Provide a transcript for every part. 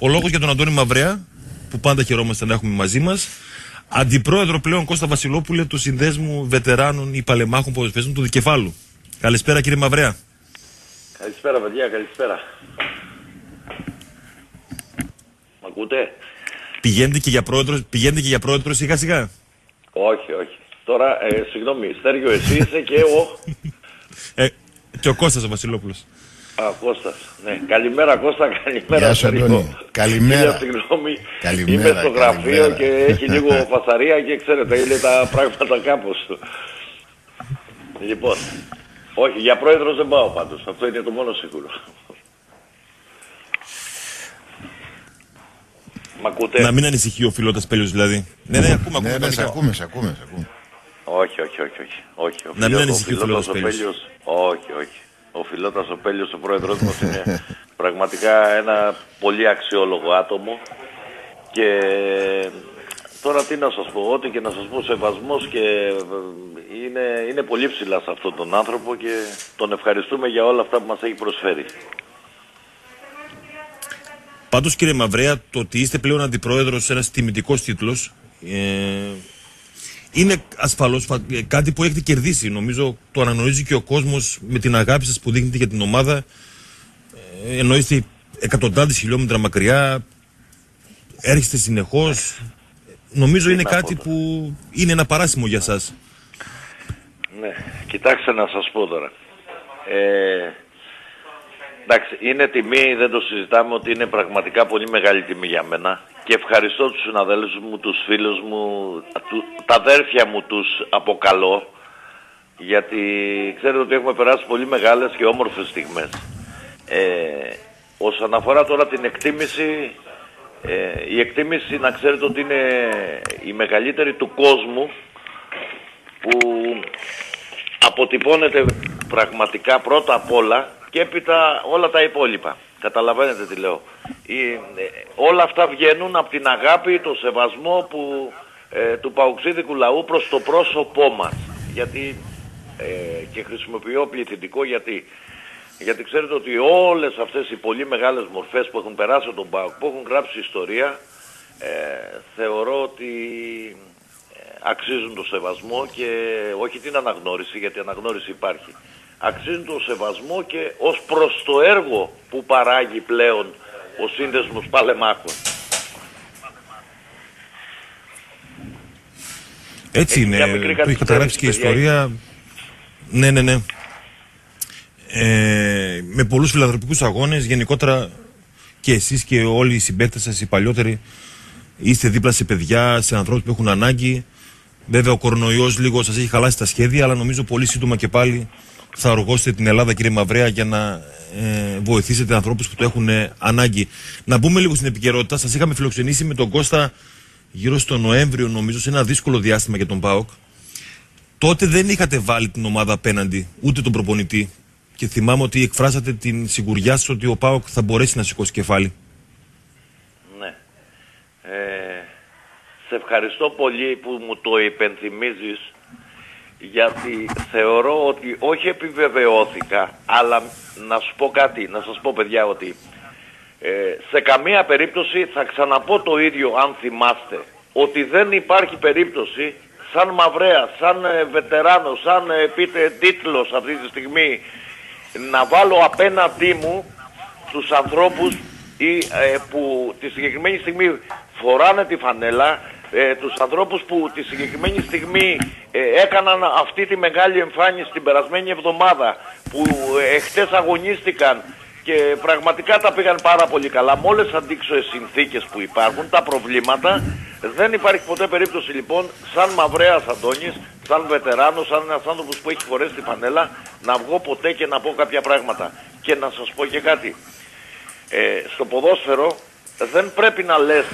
Ο λόγος για τον Αντώνη Μαυρέα, που πάντα χαιρόμαστε να έχουμε μαζί μας, αντιπρόεδρο πλέον Κώστα Βασιλόπουλε του Συνδέσμου Βετεράνων ή Παλεμάχων Ποδοσφαίρων του Δικεφάλου. Καλησπέρα κύριε Μαυρέα. Καλησπέρα παιδιά, καλησπέρα. Μ' ακούτε; Πηγαίνετε και για πρόεδρο, πηγαίνετε και για πρόεδρος σιγά σιγά; Όχι, όχι. Τώρα, ε, συγγνώμη, Στέργιο εσύ είσαι και ο... Ε, και ο Κώστας ο Βασιλόπουλος. Α, Κώστας. Ναι. Καλημέρα Κώστα, καλημέρα Γεια σου, Στέργιο. Αντώνη. Καλημέρα. Κύριε, Συγγνώμη, Καλημέρα, είμαι στο γραφείο καλημέρα. και έχει λίγο φασαρία και ξέρετε, είναι τα πράγματα κάπως. Λοιπόν, όχι, για πρόεδρος δεν πάω πάντως. Αυτό είναι το μόνο σίγουρο. Μ' ακούτε; Να μην ανησυχεί ο φιλότας Πέλιος δηλαδή. Ναι, ναι, ακούμε, ακούμε. Ναι, ναι, σε πανικά. ακούμε, σε ακούμε, σε ακούμε. Όχι, όχι, όχι, όχι. όχι. Ο Να μην φιλό- ανησυχεί ο φιλότας Φιλότας Πέλιος. Όχι, όχι. Ο Φιλότας ο Πέλιος, ο πρόεδρος μας, είναι πραγματικά ένα πολύ αξιόλογο άτομο και τώρα τι να σας πω, ό,τι και να σας πω σεβασμός και ε, είναι, είναι πολύ ψηλά σε αυτόν τον άνθρωπο και τον ευχαριστούμε για όλα αυτά που μας έχει προσφέρει. Πάντως κύριε Μαυρέα, το ότι είστε πλέον αντιπρόεδρος σε ένας τιμητικός τίτλος ε, είναι ασφαλώς φα- ε, κάτι που έχετε κερδίσει. Νομίζω το αναγνωρίζει και ο κόσμος με την αγάπη σας που δείχνετε για την ομάδα. Ε, ενώ είστε εκατοντάδες χιλιόμετρα μακριά, έρχεστε συνεχώς. Νομίζω είναι να κάτι πω που είναι ένα παράσημο για σας. Ναι, κοιτάξτε να σας πω τώρα. Ε, εντάξει, είναι τιμή, δεν το συζητάμε ότι είναι πραγματικά πολύ μεγάλη τιμή για μένα και ευχαριστώ τους συναδέλφους μου, τους φίλους μου, του, τα αδέρφια μου τους αποκαλώ γιατί ξέρετε ότι έχουμε περάσει πολύ μεγάλες και όμορφες στιγμές. Ε, όσον αφορά τώρα την εκτίμηση, ε, η εκτίμηση να ξέρετε ότι είναι η μεγαλύτερη του κόσμου που αποτυπώνεται πραγματικά πρώτα απ' όλα και έπειτα όλα τα υπόλοιπα. Καταλαβαίνετε τι λέω. Η- ε, όλα αυτά βγαίνουν από την αγάπη, το σεβασμό που, ε, του παουξίδικου λαού προς το πρόσωπό μας. Γιατί, ε, και χρησιμοποιώ πληθυντικό γιατί, γιατί ξέρετε ότι όλες αυτές οι πολύ μεγάλες μορφές που έχουν περάσει από τον ΠΑΟΚ, που έχουν γράψει ιστορία, ε, θεωρώ ότι ε, αξίζουν το σεβασμό και όχι την αναγνώριση, γιατί αναγνώριση υπάρχει. Αξίζουν το σεβασμό και ως προς το έργο που παράγει πλέον ο Σύνδεσμος Παλεμάχων. Έτσι Έχει είναι. μια μικρή Το έχεις καταγράψει και η καθυστέρηση, παιδιά. ιστορία. Ναι, ναι, ναι. Ε, με πολλούς φιλανθρωπικούς αγώνες, γενικότερα και εσείς και όλοι οι συμπαίκτες σας, οι παλιότεροι, είστε δίπλα σε παιδιά, σε ανθρώπους που έχουν ανάγκη. Βέβαια ο κορονοϊός λίγο σας έχει χαλάσει τα σχέδια, αλλά νομίζω πολύ σύντομα και πάλι θα οργώσετε την Ελλάδα, κύριε Μαυρέα, για να ε, βοηθήσετε ανθρώπους που το έχουν ε, ανάγκη. Να μπούμε λίγο στην επικαιρότητα. Σας είχαμε φιλοξενήσει με τον Κώστα γύρω στο Νοέμβριο, νομίζω, σε ένα δύσκολο διάστημα για τον ΠΑΟΚ. Τότε δεν είχατε βάλει την ομάδα απέναντι, ούτε τον προπονητή. Και θυμάμαι ότι εκφράσατε την σιγουριά σας ότι ο ΠΑΟΚ θα μπορέσει να σηκώσει κεφάλι. Ναι. Ε, σε ευχαριστώ πολύ που μου το υπενθυμίζεις γιατί θεωρώ ότι όχι επιβεβαιώθηκα αλλά να σου πω κάτι, να σας πω παιδιά ότι ε, σε καμία περίπτωση θα ξαναπώ το ίδιο αν θυμάστε ότι δεν υπάρχει περίπτωση σαν μαυρέα, σαν ε, βετεράνο, σαν ε, πείτε τίτλος αυτή τη στιγμή να βάλω απέναντί μου τους ανθρώπους ή, ε, που τη συγκεκριμένη στιγμή φοράνε τη φανέλα, ε, τους ανθρώπους που τη συγκεκριμένη στιγμή ε, έκαναν αυτή τη μεγάλη εμφάνιση την περασμένη εβδομάδα, που ε, εχθές αγωνίστηκαν και πραγματικά τα πήγαν πάρα πολύ καλά με όλες τις αντίξωες συνθήκες που υπάρχουν, τα προβλήματα. Δεν υπάρχει ποτέ περίπτωση λοιπόν σαν Μαυρέας Αντώνης, σαν βετεράνος, σαν ένας άνθρωπος που έχει φορέσει τη φανέλα να βγω ποτέ και να πω κάποια πράγματα. Και να σας πω και κάτι. Ε, στο ποδόσφαιρο δεν πρέπει να λες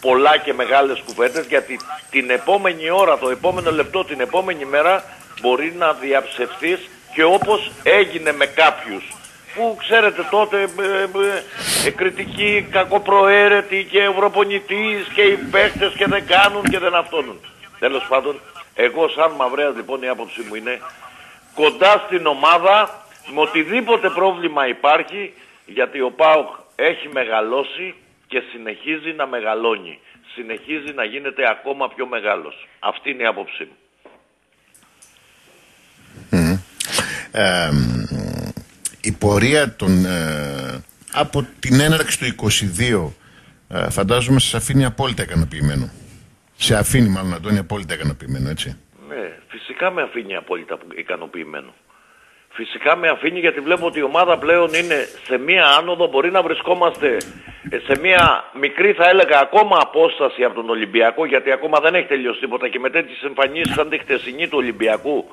πολλά και μεγάλες κουβέντες γιατί την επόμενη ώρα, το επόμενο λεπτό, την επόμενη μέρα μπορεί να διαψευθείς και όπως έγινε με κάποιους που ξέρετε τότε ε, ε, ε, κριτικοί, κακοπροαίρετοι και ευρωπονητής και οι παίχτες και δεν κάνουν και δεν αυτόνουν. Τέλος πάντων, εγώ σαν Μαυρέας λοιπόν η άποψη μου είναι κοντά στην ομάδα με οτιδήποτε πρόβλημα υπάρχει γιατί ο ΠΑΟΚ έχει μεγαλώσει, και συνεχίζει να μεγαλώνει. Συνεχίζει να γίνεται ακόμα πιο μεγάλος. Αυτή είναι η άποψή μου. Ε, η πορεία των, ε, από την έναρξη του 22 ε, φαντάζομαι σε αφήνει απόλυτα ικανοποιημένο. Σε αφήνει μάλλον Αντώνη απόλυτα ικανοποιημένο έτσι. Ναι, φυσικά με αφήνει απόλυτα ικανοποιημένο. Φυσικά με αφήνει γιατί βλέπω ότι η ομάδα πλέον είναι σε μία άνοδο, μπορεί να βρισκόμαστε ε, σε μία μικρή θα έλεγα ακόμα απόσταση από τον Ολυμπιακό γιατί ακόμα δεν έχει τελειώσει τίποτα και με τέτοιες εμφανίσεις σαν τη χτεσινή του Ολυμπιακού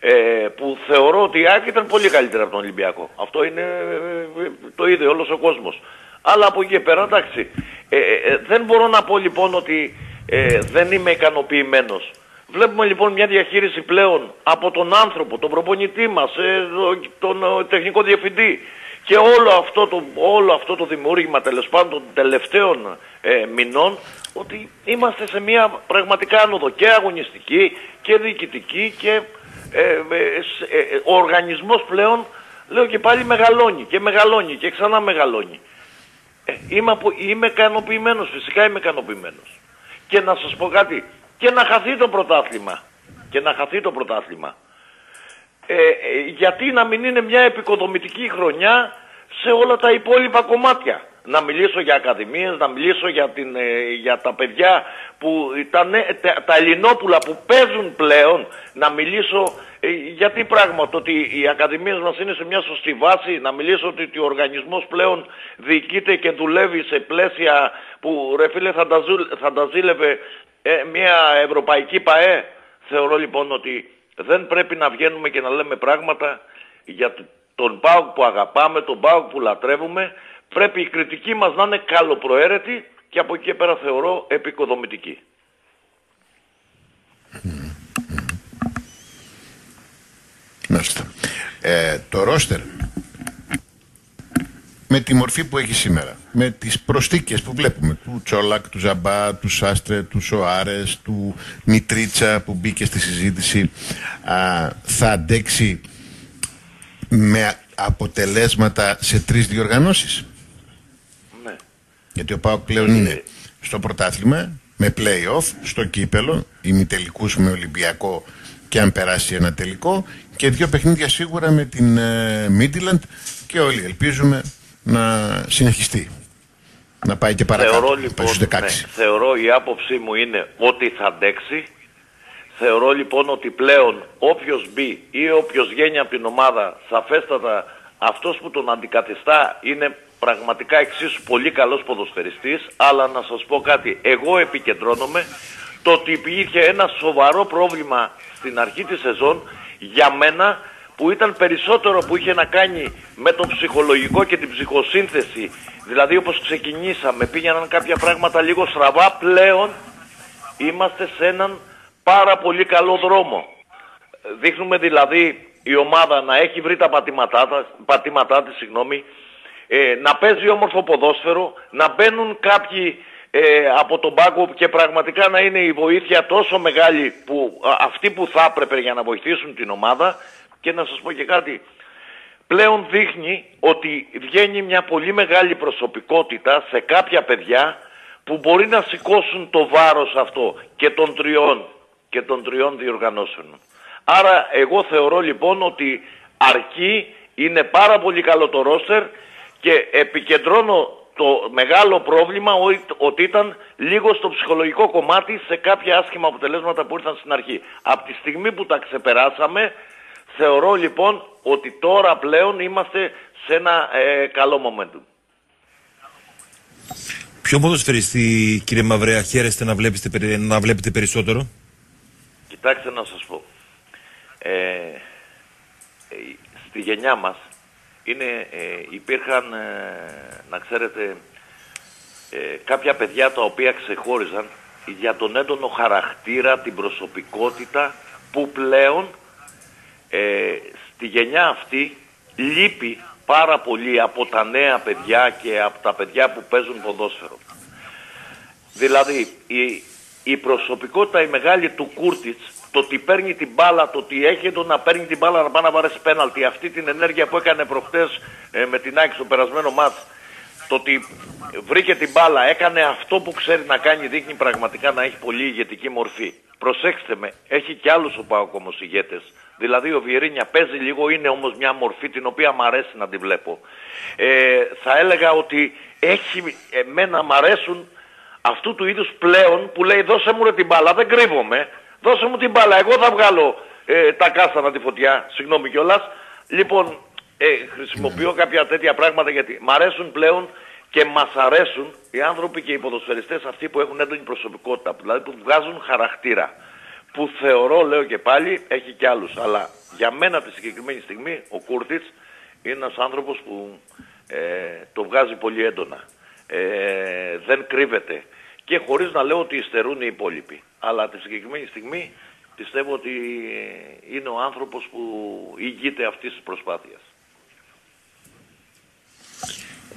ε, που θεωρώ ότι η Άκη ήταν πολύ καλύτερα από τον Ολυμπιακό. Αυτό είναι, ε, το είδε όλος ο κόσμος. Αλλά από εκεί και πέρα εντάξει. Ε, δεν μπορώ να πω λοιπόν ότι δεν είμαι ικανοποιημένος. Βλέπουμε λοιπόν μια διαχείριση πλέον από τον άνθρωπο, τον προπονητή μας, ε, τον ε, τεχνικό διευθυντή και όλο αυτό το, όλο αυτό το δημιούργημα τέλος πάντων των τελευταίων ε, μηνών ότι είμαστε σε μια πραγματικά άνοδο και αγωνιστική και διοικητική και ο οργανισμός πλέον λέω και πάλι μεγαλώνει και μεγαλώνει και ξανά μεγαλώνει. είμαι, είμαι ικανοποιημένος, φυσικά είμαι ικανοποιημένος. Και να σας πω κάτι, και να χαθεί το πρωτάθλημα. Και να χαθεί το πρωτάθλημα. Ε, ε, γιατί να μην είναι μια επικοδομητική χρονιά σε όλα τα υπόλοιπα κομμάτια. Να μιλήσω για ακαδημίες, να μιλήσω για, την, ε, για τα παιδιά που τα, τα, ελληνόπουλα που παίζουν πλέον, να μιλήσω ε, για τι πράγμα, το ότι οι ακαδημίες μας είναι σε μια σωστή βάση, να μιλήσω ότι ο οργανισμός πλέον διοικείται και δουλεύει σε πλαίσια που ρε φίλε θα τα, θα τα ζήλευε ε, μια ευρωπαϊκή ΠαΕ. Θεωρώ λοιπόν ότι δεν πρέπει να βγαίνουμε και να λέμε πράγματα για τον ΠΑΟΚ που αγαπάμε, τον ΠΑΟΚ που λατρεύουμε. Πρέπει η κριτική μας να είναι καλοπροαίρετη και από εκεί πέρα θεωρώ επικοδομητική. Ε, το ρόστερ με τη μορφή που έχει σήμερα, με τις προστίκες που βλέπουμε, του Τσόλακ, του Ζαμπά, του Σάστρε, του Σοάρες, του Μητρίτσα που μπήκε στη συζήτηση, α, θα αντέξει με αποτελέσματα σε τρεις διοργανώσεις. Ναι. Γιατί ο Πάοκ πλέον είναι στο πρωτάθλημα, με play-off, στο κύπελο, ημιτελικούς με Ολυμπιακό και αν περάσει ένα τελικό και δύο παιχνίδια σίγουρα με την ε, Midland και όλοι ελπίζουμε να συνεχιστεί. Να πάει και παρακάτω. Θεωρώ λοιπόν, ναι, θεωρώ η άποψή μου είναι ότι θα αντέξει. Θεωρώ λοιπόν ότι πλέον όποιος μπει ή όποιος βγαίνει από την ομάδα σαφέστατα αυτός που τον αντικαθιστά είναι πραγματικά εξίσου πολύ καλός ποδοσφαιριστής αλλά να σας πω κάτι, εγώ επικεντρώνομαι το ότι υπήρχε ένα σοβαρό πρόβλημα στην αρχή της σεζόν για μένα που ήταν περισσότερο που είχε να κάνει με το ψυχολογικό και την ψυχοσύνθεση. Δηλαδή όπως ξεκινήσαμε πήγαιναν κάποια πράγματα λίγο στραβά, πλέον είμαστε σε έναν πάρα πολύ καλό δρόμο. Δείχνουμε δηλαδή η ομάδα να έχει βρει τα πατήματά, πατήματά της, συγγνώμη, ε, να παίζει όμορφο ποδόσφαιρο, να μπαίνουν κάποιοι ε, από τον πάγκο και πραγματικά να είναι η βοήθεια τόσο μεγάλη που αυτοί που θα έπρεπε για να βοηθήσουν την ομάδα και να σας πω και κάτι, πλέον δείχνει ότι βγαίνει μια πολύ μεγάλη προσωπικότητα σε κάποια παιδιά που μπορεί να σηκώσουν το βάρος αυτό και των τριών και των τριών διοργανώσεων. Άρα εγώ θεωρώ λοιπόν ότι αρκεί, είναι πάρα πολύ καλό το ρόστερ και επικεντρώνω το μεγάλο πρόβλημα ότι ήταν λίγο στο ψυχολογικό κομμάτι σε κάποια άσχημα αποτελέσματα που ήρθαν στην αρχή. Από τη στιγμή που τα ξεπεράσαμε Θεωρώ λοιπόν ότι τώρα πλέον είμαστε σε ένα ε, καλό momentum. Ποιο ποδοσφαιριστή κύριε Μαυρέα χαίρεστε να βλέπετε, να βλέπετε περισσότερο; Κοιτάξτε να σας πω. Ε, ε στη γενιά μας είναι, ε, υπήρχαν, να ξέρετε, κάποια παιδιά τα οποία ξεχώριζαν για τον έντονο χαρακτήρα, την προσωπικότητα που πλέον ε, στη γενιά αυτή λείπει πάρα πολύ από τα νέα παιδιά και από τα παιδιά που παίζουν ποδόσφαιρο. Δηλαδή η, η προσωπικότητα η μεγάλη του Κούρτιτς, το ότι παίρνει την μπάλα, το ότι έχει το να παίρνει την μπάλα να πάει να βαρέσει πέναλτι, αυτή την ενέργεια που έκανε προχτές ε, με την Άκη στο περασμένο μάτς, το ότι βρήκε την μπάλα, έκανε αυτό που ξέρει να κάνει, δείχνει πραγματικά να έχει πολύ ηγετική μορφή. Προσέξτε με, έχει και άλλους ο Πάοκ όμως ηγέτες. Δηλαδή ο Βιερίνια παίζει λίγο, είναι όμως μια μορφή την οποία μου αρέσει να την βλέπω. Ε, θα έλεγα ότι έχει, εμένα μ' αρέσουν αυτού του είδους πλέον που λέει δώσε μου ρε την μπάλα, δεν κρύβομαι, δώσε μου την μπάλα, εγώ θα βγάλω ε, τα κάστανα τη φωτιά, συγγνώμη κιόλας. Λοιπόν, ε, χρησιμοποιώ κάποια τέτοια πράγματα γιατί μ' αρέσουν πλέον και μας αρέσουν οι άνθρωποι και οι ποδοσφαιριστές αυτοί που έχουν έντονη προσωπικότητα, δηλαδή που βγάζουν χαρακτήρα. Που θεωρώ, λέω και πάλι, έχει και άλλους. Αλλά για μένα τη συγκεκριμένη στιγμή ο Κούρτιτς είναι ένας άνθρωπος που ε, το βγάζει πολύ έντονα. Ε, δεν κρύβεται. Και χωρίς να λέω ότι υστερούν οι υπόλοιποι. Αλλά τη συγκεκριμένη στιγμή πιστεύω ότι είναι ο άνθρωπος που ηγείται αυτής της προσπάθειας.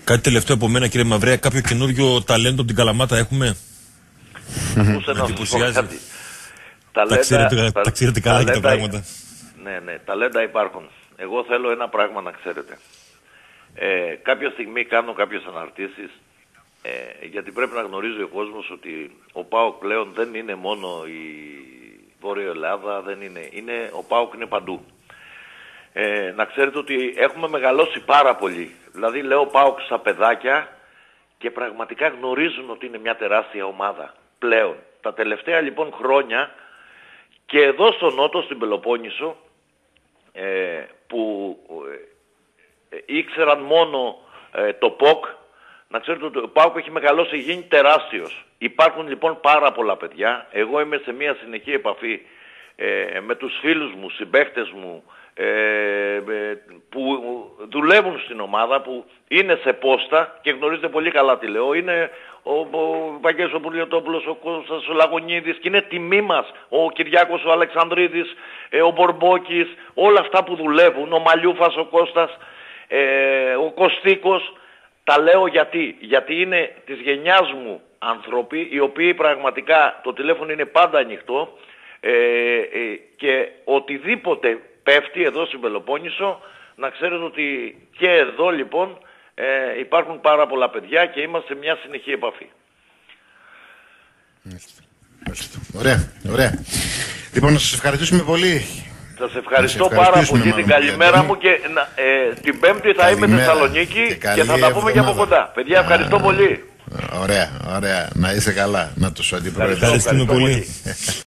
Κάτι τελευταίο από μένα κύριε Μαυρέα, κάποιο καινούριο ταλέντο από την Καλαμάτα έχουμε; Μπορούσα να σου πω κάτι. Τα ξέρετε, τα, ξέρετε καλά και τα πράγματα. Ναι, ναι, ταλέντα υπάρχουν. Εγώ θέλω ένα πράγμα να ξέρετε. Ε, κάποια στιγμή κάνω κάποιες αναρτήσεις ε, γιατί πρέπει να γνωρίζει ο κόσμος ότι ο ΠΑΟΚ πλέον δεν είναι μόνο η Βόρεια Ελλάδα, δεν είναι, είναι, ο ΠΑΟΚ είναι παντού. Ε, να ξέρετε ότι έχουμε μεγαλώσει πάρα πολύ. Δηλαδή λέω ΠΑΟΚ στα παιδάκια και πραγματικά γνωρίζουν ότι είναι μια τεράστια ομάδα πλέον. Τα τελευταία λοιπόν χρόνια και εδώ στο Νότο, στην Πελοπόννησο, ε, που ε, ε, ήξεραν μόνο το ΠΟΚ, να ξέρετε ότι ο ΠΑΟΚ έχει μεγαλώσει, γίνει τεράστιος. Υπάρχουν λοιπόν πάρα πολλά παιδιά. Εγώ είμαι σε μια συνεχή επαφή με τους φίλους μου, συμπαίχτες μου, ε, που δουλεύουν στην ομάδα, που είναι σε πόστα και γνωρίζετε πολύ καλά τι λέω. Είναι ο, ο Βαγγέλης ο Πουλιοτόπουλος, ο Κώστας ο Λαγωνίδης και είναι τιμή μας ο Κυριάκος ο Αλεξανδρίδης, ε, ο Μπορμπόκης, όλα αυτά που δουλεύουν, ο Μαλιούφας ο Κώστας, ε, ο Κωστίκος. Τα λέω γιατί, γιατί είναι της γενιάς μου άνθρωποι οι οποίοι πραγματικά το τηλέφωνο είναι πάντα ανοιχτό ε, ε, και οτιδήποτε πέφτει εδώ στην Πελοπόννησο, να ξέρετε ότι και εδώ λοιπόν ε, υπάρχουν πάρα πολλά παιδιά και είμαστε σε μια συνεχή επαφή. Ωραία, ωραία. Λοιπόν, να σας ευχαριστήσουμε πολύ. Σας ευχαριστώ πάρα πολύ την καλημέρα μου και ε, την Πέμπτη θα είμαι στη Θεσσαλονίκη και, θα τα πούμε και από κοντά. Παιδιά, ευχαριστώ πολύ. Ωραία, ωραία. Να είσαι καλά. Να το σου Ευχαριστούμε πολύ.